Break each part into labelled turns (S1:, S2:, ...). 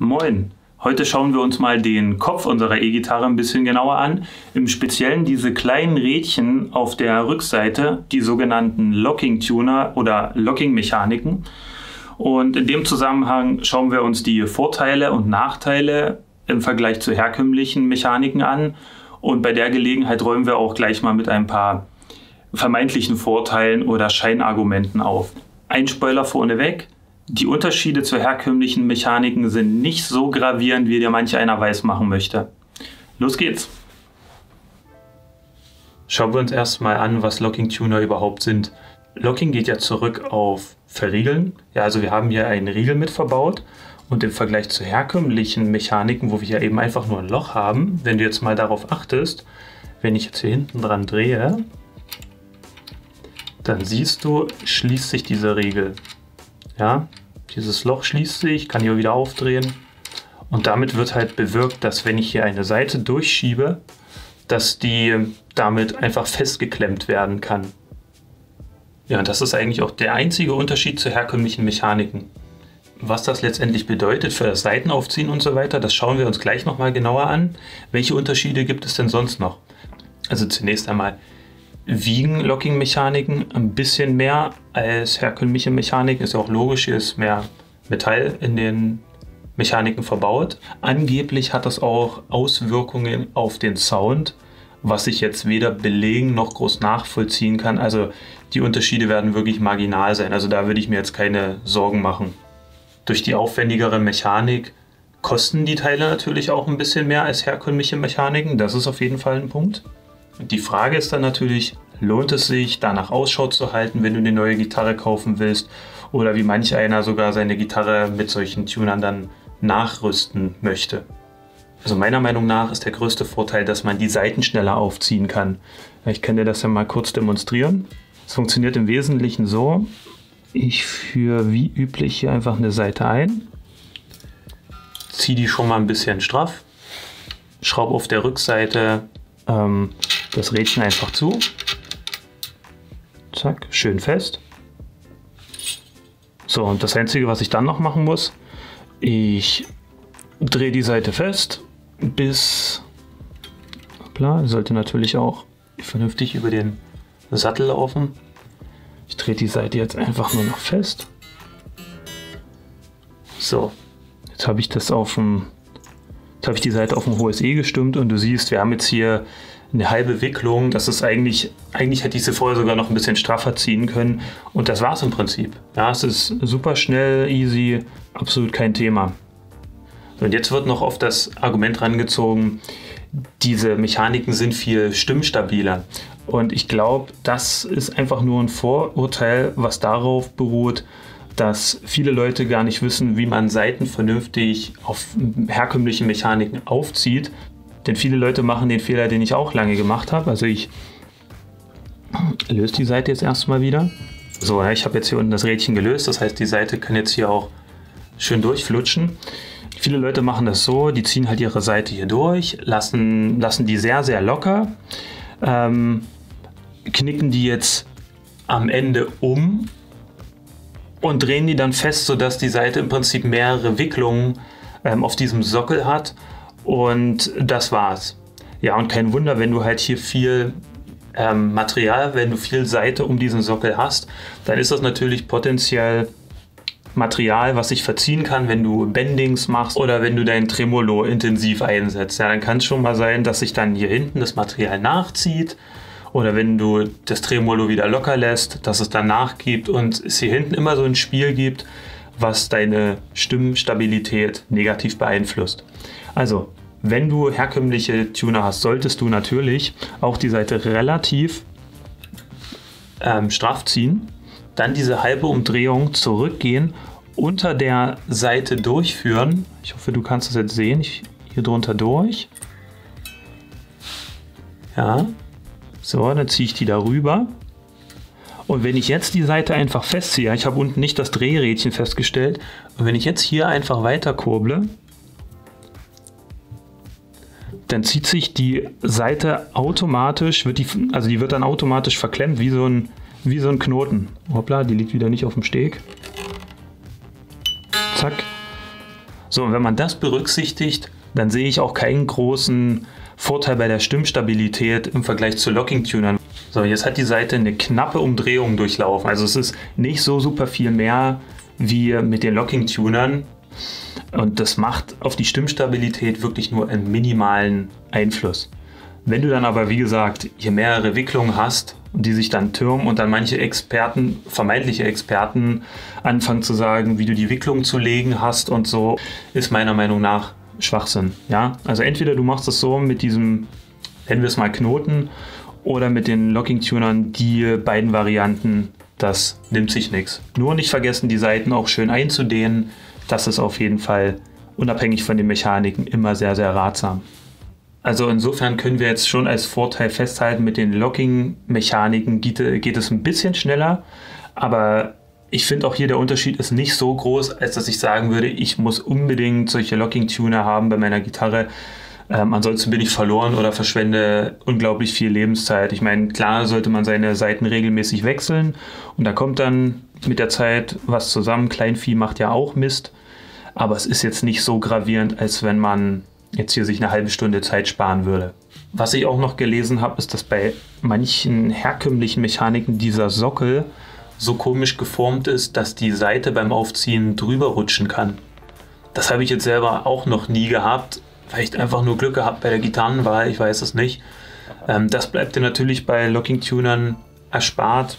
S1: Moin! Heute schauen wir uns mal den Kopf unserer E-Gitarre ein bisschen genauer an. Im Speziellen diese kleinen Rädchen auf der Rückseite, die sogenannten Locking Tuner oder Locking Mechaniken. Und in dem Zusammenhang schauen wir uns die Vorteile und Nachteile im Vergleich zu herkömmlichen Mechaniken an. Und bei der Gelegenheit räumen wir auch gleich mal mit ein paar vermeintlichen Vorteilen oder Scheinargumenten auf. Ein Spoiler vorneweg. Die Unterschiede zu herkömmlichen Mechaniken sind nicht so gravierend, wie dir manch einer weiß machen möchte. Los geht's! Schauen wir uns erstmal an, was Locking Tuner überhaupt sind. Locking geht ja zurück auf Verriegeln. Ja, also wir haben hier einen Riegel mit verbaut und im Vergleich zu herkömmlichen Mechaniken, wo wir ja eben einfach nur ein Loch haben, wenn du jetzt mal darauf achtest, wenn ich jetzt hier hinten dran drehe, dann siehst du, schließt sich dieser Riegel. Ja, dieses Loch schließt sich, kann hier wieder aufdrehen. Und damit wird halt bewirkt, dass wenn ich hier eine Seite durchschiebe, dass die damit einfach festgeklemmt werden kann. Ja, und das ist eigentlich auch der einzige Unterschied zu herkömmlichen Mechaniken. Was das letztendlich bedeutet für das Seitenaufziehen und so weiter, das schauen wir uns gleich nochmal genauer an. Welche Unterschiede gibt es denn sonst noch? Also zunächst einmal, wiegen Locking-Mechaniken ein bisschen mehr als herkömmliche Mechaniken. Ist ja auch logisch, hier ist mehr Metall in den Mechaniken verbaut. Angeblich hat das auch Auswirkungen auf den Sound, was ich jetzt weder belegen noch groß nachvollziehen kann. Also die Unterschiede werden wirklich marginal sein. Also da würde ich mir jetzt keine Sorgen machen. Durch die aufwendigere Mechanik kosten die Teile natürlich auch ein bisschen mehr als herkömmliche Mechaniken. Das ist auf jeden Fall ein Punkt. Die Frage ist dann natürlich, lohnt es sich, danach Ausschau zu halten, wenn du eine neue Gitarre kaufen willst? Oder wie manch einer sogar seine Gitarre mit solchen Tunern dann nachrüsten möchte. Also meiner Meinung nach ist der größte Vorteil, dass man die Seiten schneller aufziehen kann. Ich kann dir das ja mal kurz demonstrieren. Es funktioniert im Wesentlichen so. Ich führe wie üblich hier einfach eine Seite ein, ziehe die schon mal ein bisschen straff, schraube auf der Rückseite ähm, das Rädchen einfach zu. Zack, schön fest. So, und das Einzige, was ich dann noch machen muss, ich drehe die Seite fest, bis, klar, sollte natürlich auch vernünftig über den Sattel laufen. Ich drehe die Seite jetzt einfach nur noch fest. So, jetzt habe ich das auf dem, jetzt habe ich die Seite auf ein hohes E gestimmt und du siehst, wir haben jetzt hier eine halbe Wicklung. Das ist eigentlich, eigentlich hätte ich sie vorher sogar noch ein bisschen straffer ziehen können. Und das war es im Prinzip. Ja, es ist super schnell, easy, absolut kein Thema. Und jetzt wird noch oft das Argument rangezogen, diese Mechaniken sind viel stimmstabiler. Und ich glaube, das ist einfach nur ein Vorurteil, was darauf beruht, dass viele Leute gar nicht wissen, wie man Seiten vernünftig auf herkömmlichen Mechaniken aufzieht, denn viele Leute machen den Fehler, den ich auch lange gemacht habe. Also ich löse die Seite jetzt erstmal wieder. So, ich habe jetzt hier unten das Rädchen gelöst. Das heißt, die Seite kann jetzt hier auch schön durchflutschen. Viele Leute machen das so, die ziehen halt ihre Seite hier durch, lassen, lassen die sehr, sehr locker, ähm, knicken die jetzt am Ende um und drehen die dann fest, sodass die Seite im Prinzip mehrere Wicklungen ähm, auf diesem Sockel hat und das war's. Ja, und kein Wunder, wenn du halt hier viel ähm, Material, wenn du viel Seite um diesen Sockel hast, dann ist das natürlich potenziell Material, was sich verziehen kann, wenn du Bendings machst oder wenn du dein Tremolo intensiv einsetzt. Ja, dann kann es schon mal sein, dass sich dann hier hinten das Material nachzieht oder wenn du das Tremolo wieder locker lässt, dass es dann nachgibt und es hier hinten immer so ein Spiel gibt, was deine Stimmstabilität negativ beeinflusst. Also, wenn du herkömmliche Tuner hast, solltest du natürlich auch die Seite relativ ähm, straff ziehen, dann diese halbe Umdrehung zurückgehen, unter der Seite durchführen. Ich hoffe, du kannst es jetzt sehen. Ich, hier drunter durch. Ja. So, dann ziehe ich die darüber. Und wenn ich jetzt die Seite einfach festziehe, ich habe unten nicht das Drehrädchen festgestellt, und wenn ich jetzt hier einfach weiter kurble, dann zieht sich die Seite automatisch, wird die, also die wird dann automatisch verklemmt, wie so ein, wie so ein Knoten. Hoppla, die liegt wieder nicht auf dem Steg. Zack. So, und wenn man das berücksichtigt, dann sehe ich auch keinen großen Vorteil bei der Stimmstabilität im Vergleich zu Locking-Tunern. So, jetzt hat die Seite eine knappe Umdrehung durchlaufen. Also es ist nicht so super viel mehr wie mit den Locking-Tunern. Und das macht auf die Stimmstabilität wirklich nur einen minimalen Einfluss. Wenn du dann aber, wie gesagt, hier mehrere Wicklungen hast die sich dann türmen und dann manche Experten, vermeintliche Experten, anfangen zu sagen, wie du die Wicklung zu legen hast und so, ist meiner Meinung nach Schwachsinn. Ja? Also entweder du machst es so mit diesem, nennen wir es mal Knoten, oder mit den Locking-Tunern, die beiden Varianten, das nimmt sich nichts. Nur nicht vergessen, die Seiten auch schön einzudehnen. Das ist auf jeden Fall unabhängig von den Mechaniken immer sehr, sehr ratsam. Also insofern können wir jetzt schon als Vorteil festhalten, mit den Locking-Mechaniken geht, geht, es ein bisschen schneller, aber ich finde auch hier der Unterschied ist nicht so groß, als dass ich sagen würde, ich muss unbedingt solche Locking-Tuner haben bei meiner Gitarre. Ähm, ansonsten bin ich verloren oder verschwende unglaublich viel Lebenszeit. Ich meine, klar sollte man seine Seiten regelmäßig wechseln und da kommt dann mit der Zeit was zusammen. Kleinvieh macht ja auch Mist, aber es ist jetzt nicht so gravierend, als wenn man jetzt hier sich eine halbe Stunde Zeit sparen würde. Was ich auch noch gelesen habe, ist, dass bei manchen herkömmlichen Mechaniken dieser Sockel so komisch geformt ist, dass die Seite beim Aufziehen drüber rutschen kann. Das habe ich jetzt selber auch noch nie gehabt. Vielleicht einfach nur Glück gehabt bei der Gitarrenwahl, ich weiß es nicht. Ähm, das bleibt dir natürlich bei Locking-Tunern erspart.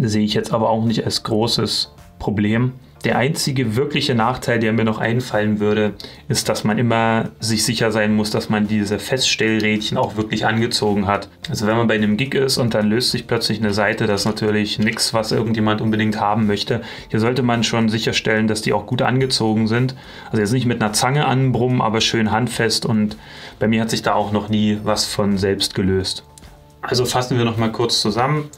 S1: Sehe ich jetzt aber auch nicht als großes Problem. Der einzige wirkliche Nachteil, der mir noch einfallen würde, ist, dass man immer sich sicher sein muss, dass man diese Feststellrädchen auch wirklich angezogen hat. Also wenn man bei einem Gig ist und dann löst sich plötzlich eine Seite, das ist natürlich nichts, was irgendjemand unbedingt haben möchte. Hier sollte man schon sicherstellen, dass die auch gut angezogen sind. Also jetzt nicht mit einer Zange anbrummen, aber schön handfest und bei mir hat sich da auch noch nie was von selbst gelöst. Also fassen wir noch mal kurz zusammen.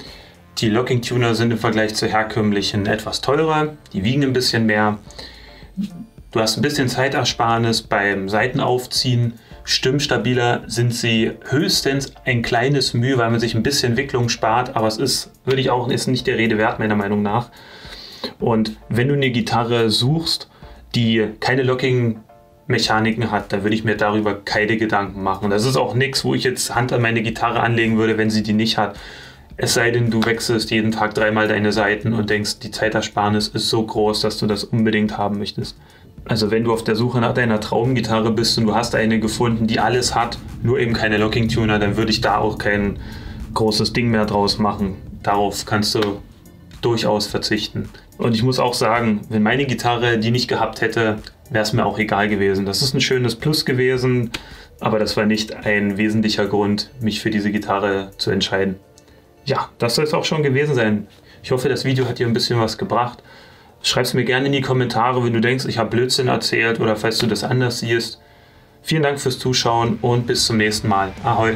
S1: Die Locking Tuner sind im Vergleich zu herkömmlichen etwas teurer, die wiegen ein bisschen mehr. Du hast ein bisschen Zeitersparnis beim Seitenaufziehen. Stimmstabiler sind sie höchstens ein kleines Mühe, weil man sich ein bisschen Wicklung spart, aber es ist, würde ich auch, ist nicht der Rede wert, meiner Meinung nach. Und wenn du eine Gitarre suchst, die keine Locking Mechaniken hat, da würde ich mir darüber keine Gedanken machen. Das ist auch nichts, wo ich jetzt Hand an meine Gitarre anlegen würde, wenn sie die nicht hat. Es sei denn, du wechselst jeden Tag dreimal deine Seiten und denkst, die Zeitersparnis ist so groß, dass du das unbedingt haben möchtest. Also wenn du auf der Suche nach deiner Traumgitarre bist und du hast eine gefunden, die alles hat, nur eben keine Locking-Tuner, dann würde ich da auch kein großes Ding mehr draus machen. Darauf kannst du durchaus verzichten. Und ich muss auch sagen, wenn meine Gitarre die nicht gehabt hätte, wäre es mir auch egal gewesen. Das ist ein schönes Plus gewesen, aber das war nicht ein wesentlicher Grund, mich für diese Gitarre zu entscheiden ja, das soll es auch schon gewesen sein. Ich hoffe, das Video hat dir ein bisschen was gebracht. Schreib es mir gerne in die Kommentare, wenn du denkst, ich habe Blödsinn erzählt oder falls du das anders siehst. Vielen Dank fürs Zuschauen und bis zum nächsten Mal. Ahoi!